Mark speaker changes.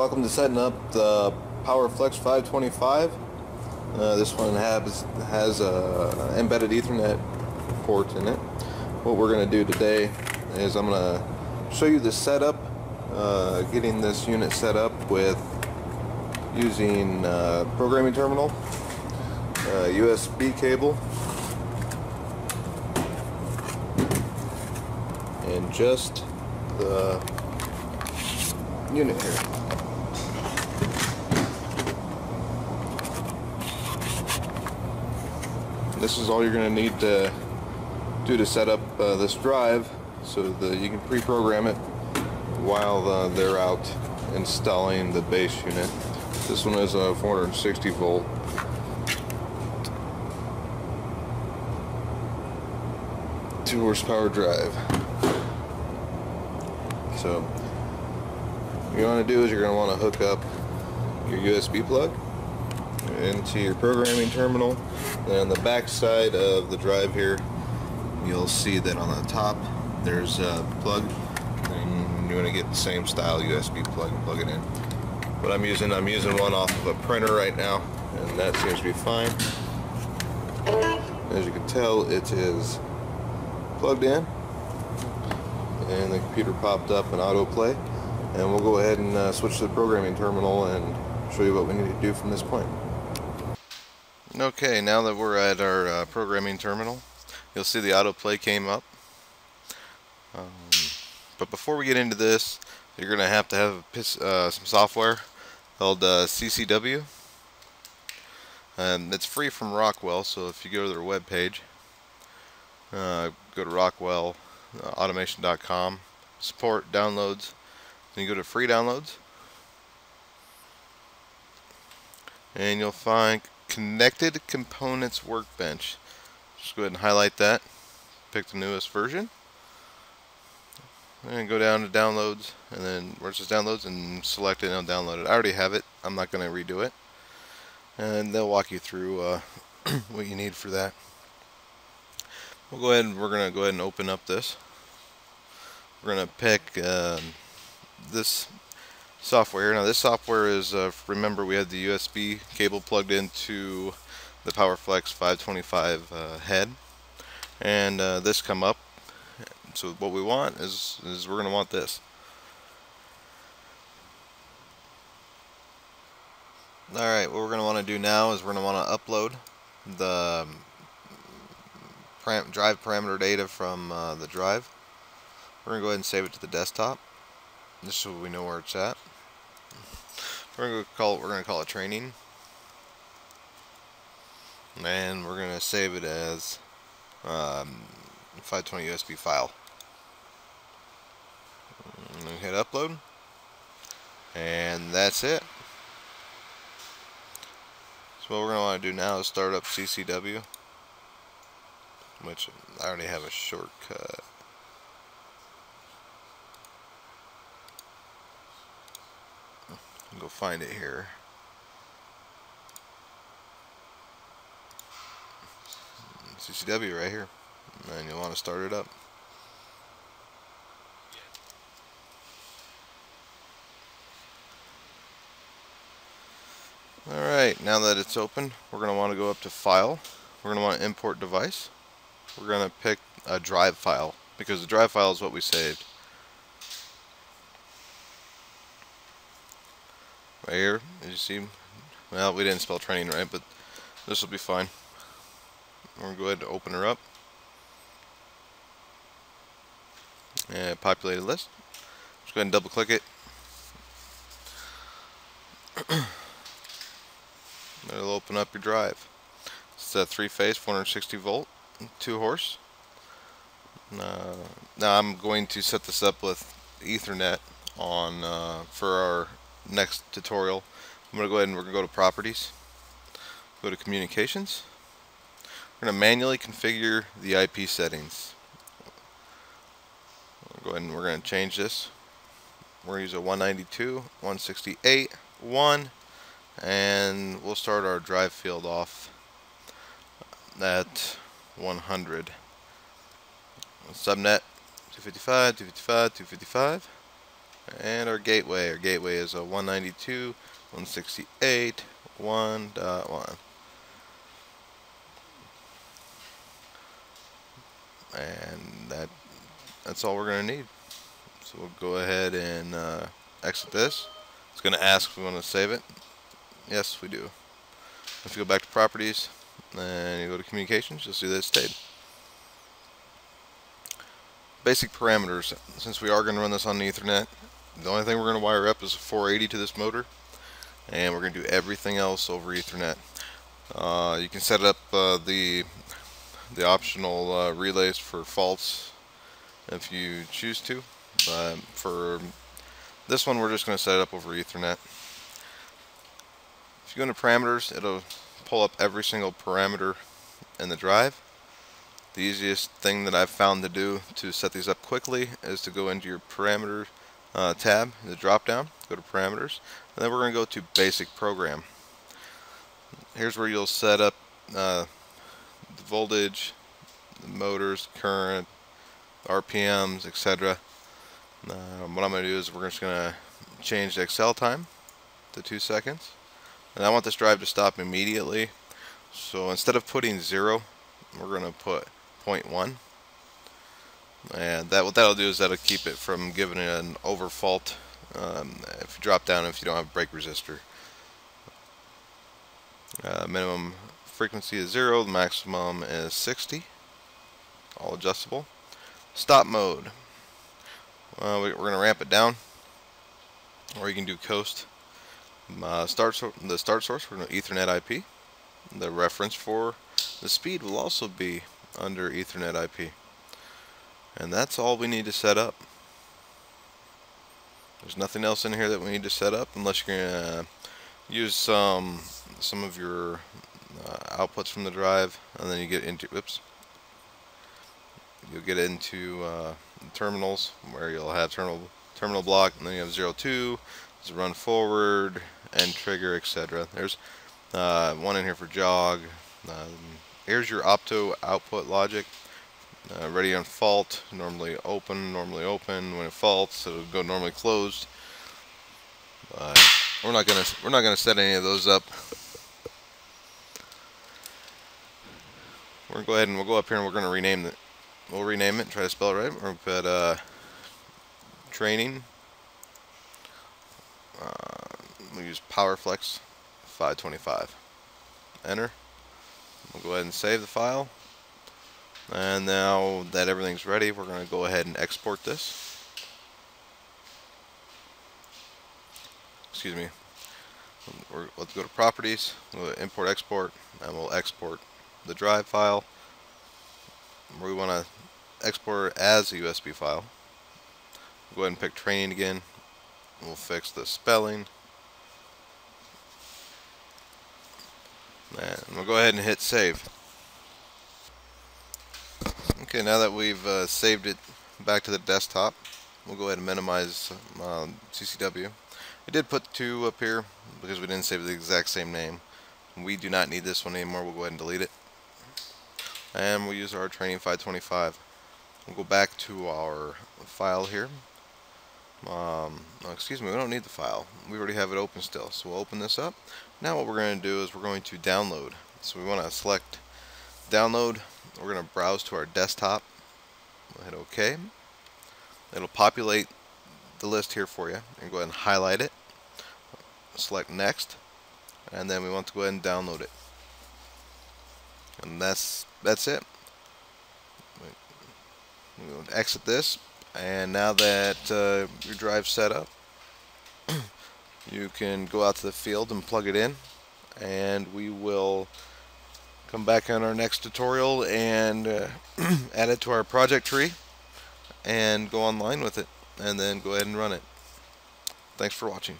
Speaker 1: welcome to setting up the PowerFlex 525. Uh, this one has, has a embedded Ethernet port in it. What we're going to do today is I'm going to show you the setup, uh, getting this unit set up with using uh, programming terminal, USB cable, and just the unit here. This is all you're going to need to do to set up uh, this drive so that you can pre-program it while uh, they're out installing the base unit. This one is a 460 volt. Two horsepower drive. So what you want to do is you're going to want to hook up your USB plug into your programming terminal. Then on the back side of the drive here, you'll see that on the top there's a plug. And you want to get the same style USB plug and plug it in. But I'm using I'm using one off of a printer right now, and that seems to be fine. As you can tell, it is plugged in, and the computer popped up an autoplay and we'll go ahead and uh, switch to the programming terminal and show you what we need to do from this point. Okay, now that we're at our uh, programming terminal, you'll see the autoplay came up. Um, but before we get into this, you're going to have to have uh, some software called uh, CCW. And it's free from Rockwell, so if you go to their webpage, uh, go to rockwellautomation.com, support downloads, then you go to free downloads. And you'll find connected components workbench. Just go ahead and highlight that. Pick the newest version. And go down to downloads and then where it says downloads and select it and download it. I already have it. I'm not going to redo it. And they'll walk you through uh, what you need for that. We'll go ahead and we're going to go ahead and open up this. We're going to pick um, this software. Now this software is, uh, remember we had the USB cable plugged into the PowerFlex 525 uh, head and uh, this come up. So what we want is, is we're going to want this. Alright, what we're going to want to do now is we're going to want to upload the um, param drive parameter data from uh, the drive. We're going to go ahead and save it to the desktop. Just so we know where it's at. We're to call it. We're to call it training, and we're going to save it as um, 520 USB file. And hit upload, and that's it. So what we're to want to do now is start up CCW, which I already have a shortcut. Go find it here. CCW right here. And you'll want to start it up. Alright, now that it's open, we're going to want to go up to File. We're going to want to Import Device. We're going to pick a drive file because the drive file is what we saved. Right here as you see. Well we didn't spell training right but this will be fine. We're going to go ahead and open her up. And populate a list. Just go ahead and double click it. It'll open up your drive. It's a three phase 460 volt two horse. Uh, now I'm going to set this up with Ethernet on uh, for our next tutorial. I'm going to go ahead and we're going to go to properties, go to communications. We're going to manually configure the IP settings. We'll go ahead and we're going to change this. We're going to use a 192, 168, 1, and we'll start our drive field off at 100. Subnet 255, 255, 255, And our gateway, our gateway is a 192.168.1.1. And that that's all we're going to need. So we'll go ahead and uh, exit this. It's going to ask if we want to save it. Yes, we do. If you go back to properties and you go to communications, you'll see that it stayed. Basic parameters. Since we are going to run this on the Ethernet, the only thing we're going to wire up is a 480 to this motor, and we're going to do everything else over Ethernet. Uh, you can set up uh, the the optional uh, relays for faults if you choose to. But for this one, we're just going to set it up over Ethernet. If you go into parameters, it'll pull up every single parameter in the drive. The easiest thing that I've found to do to set these up quickly is to go into your parameter uh, tab, the drop down, go to parameters, and then we're going to go to basic program. Here's where you'll set up uh, the voltage, the motors, current, RPMs, etc. Uh, what I'm going to do is we're just going to change the accel time to 2 seconds. And I want this drive to stop immediately. So instead of putting 0, we're going to put 0.1. And that what that'll do is that'll keep it from giving it an overfault um, if you drop down if you don't have a brake resistor. Uh, minimum frequency is 0, the maximum is 60. All adjustable. Stop mode. Uh, we're going to ramp it down, or you can do coast. Uh, start so the start source, we're to Ethernet IP. The reference for the speed will also be under Ethernet IP. And that's all we need to set up. There's nothing else in here that we need to set up unless you're going to use some some of your uh, outputs from the drive and then you get into whoops you'll get into uh, terminals where you'll have terminal terminal block and then you have 02 to run forward and trigger etc there's uh, one in here for jog. Um, here's your opto output logic uh, ready on fault normally open normally open when it faults it'll go normally closed we're not gonna we're not gonna set any of those up we're gonna go ahead and we'll go up here and we're gonna rename it we'll rename it, try to spell it right. We'll put uh, training. Uh, we'll use PowerFlex 525. Enter. We'll go ahead and save the file. And now that everything's ready, we're going to go ahead and export this. Excuse me. Let's go to properties, we'll import export, and we'll export the drive file. We want to export as a USB file. Go ahead and pick training again. We'll fix the spelling. And we'll go ahead and hit save. Okay, now that we've uh, saved it back to the desktop, we'll go ahead and minimize um, CCW. We did put two up here because we didn't save the exact same name. We do not need this one anymore. We'll go ahead and delete it. And we'll use our training 525. We'll go back to our file here. Um, oh, excuse me, we don't need the file. We already have it open still. So we'll open this up. Now what we're going to do is we're going to download. So we want to select download. We're going to browse to our desktop. We'll hit OK. It'll populate the list here for you. And go ahead and highlight it. Select next. And then we want to go ahead and download it. And that's that's it we'll exit this and now that uh, your drive's set up you can go out to the field and plug it in and we will come back on our next tutorial and uh, add it to our project tree and go online with it and then go ahead and run it. Thanks for watching.